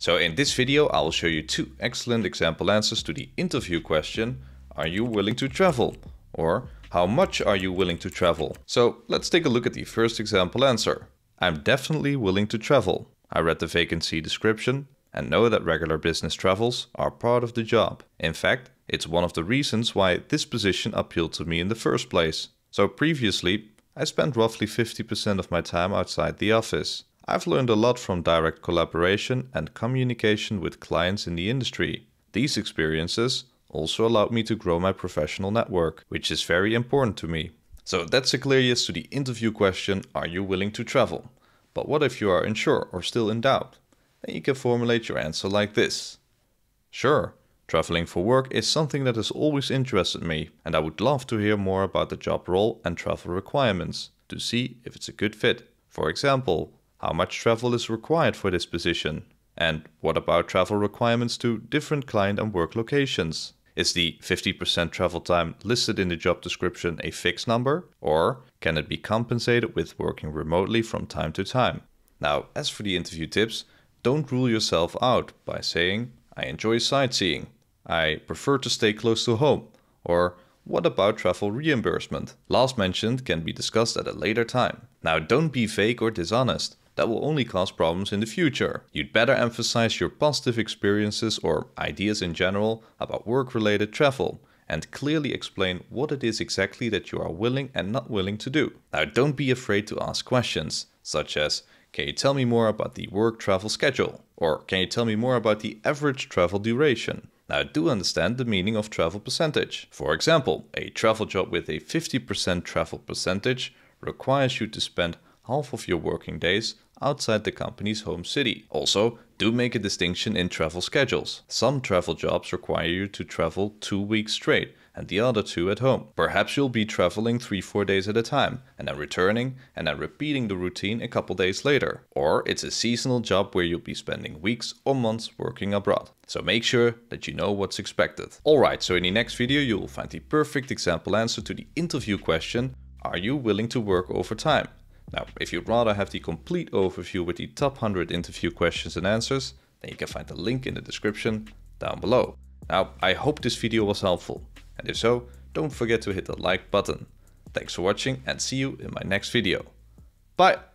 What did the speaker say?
So in this video, I will show you two excellent example answers to the interview question, are you willing to travel? Or how much are you willing to travel? So let's take a look at the first example answer. I'm definitely willing to travel. I read the vacancy description and know that regular business travels are part of the job. In fact, it's one of the reasons why this position appealed to me in the first place. So previously, I spent roughly 50% of my time outside the office. I've learned a lot from direct collaboration and communication with clients in the industry. These experiences also allowed me to grow my professional network, which is very important to me. So that's a clear yes to the interview question, are you willing to travel? But what if you are unsure or still in doubt? Then you can formulate your answer like this. Sure, traveling for work is something that has always interested me and I would love to hear more about the job role and travel requirements to see if it's a good fit. For example, how much travel is required for this position? And what about travel requirements to different client and work locations? Is the 50% travel time listed in the job description a fixed number? Or can it be compensated with working remotely from time to time? Now, as for the interview tips, don't rule yourself out by saying, I enjoy sightseeing, I prefer to stay close to home, or what about travel reimbursement? Last mentioned can be discussed at a later time. Now don't be fake or dishonest that will only cause problems in the future. You'd better emphasize your positive experiences or ideas in general about work-related travel and clearly explain what it is exactly that you are willing and not willing to do. Now don't be afraid to ask questions, such as, can you tell me more about the work travel schedule? Or can you tell me more about the average travel duration? Now do understand the meaning of travel percentage. For example, a travel job with a 50% travel percentage requires you to spend half of your working days outside the company's home city. Also, do make a distinction in travel schedules. Some travel jobs require you to travel two weeks straight and the other two at home. Perhaps you'll be traveling 3-4 days at a time and then returning and then repeating the routine a couple days later. Or it's a seasonal job where you'll be spending weeks or months working abroad. So make sure that you know what's expected. Alright, so in the next video you will find the perfect example answer to the interview question Are you willing to work overtime? Now, if you'd rather have the complete overview with the top 100 interview questions and answers, then you can find the link in the description down below. Now, I hope this video was helpful, and if so, don't forget to hit the like button. Thanks for watching and see you in my next video. Bye!